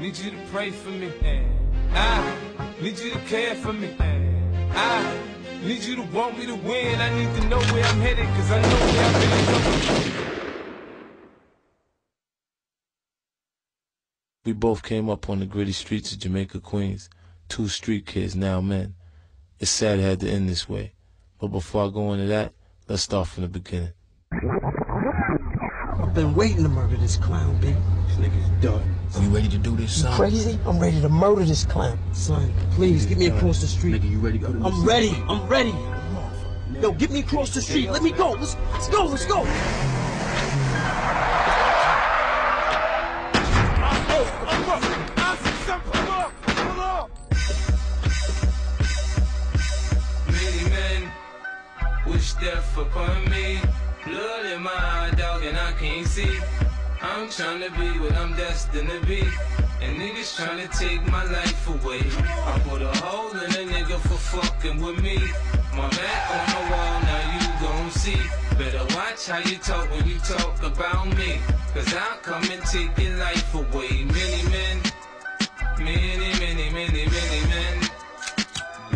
need you to pray for me. Eh? I need you to care for me. Eh? I need you to want me to win. I need to know where I'm headed, cause I know where I'm headed. We both came up on the gritty streets of Jamaica, Queens. Two street kids, now men. It's sad it had to end this way. But before I go into that, let's start from the beginning. I've been waiting to murder this clown, B. This nigga's done. You ready to do this, son? Crazy? I'm ready to murder this clown. Son, please get me across the street. Nigga, you ready to go to I'm ready. I'm ready. Yo, get me across the street. Let me go. Let's, let's go. Let's go. Many death upon me. Blood in my eye, dog, and I can't see. I'm trying to be what I'm destined to be. And niggas trying to take my life away. I put a hole in a nigga for fucking with me. My back on the wall, now you gon' see. Better watch how you talk when you talk about me. Cause I'll come and take your life away. Many men, many, many, many, many men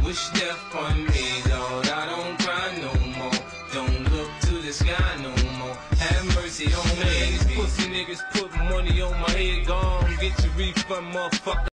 wish death on me, Lord. I don't cry no more. Don't look to the sky no more. Have mercy on me. Niggas put money on my head. Gone, get your refund, motherfucker.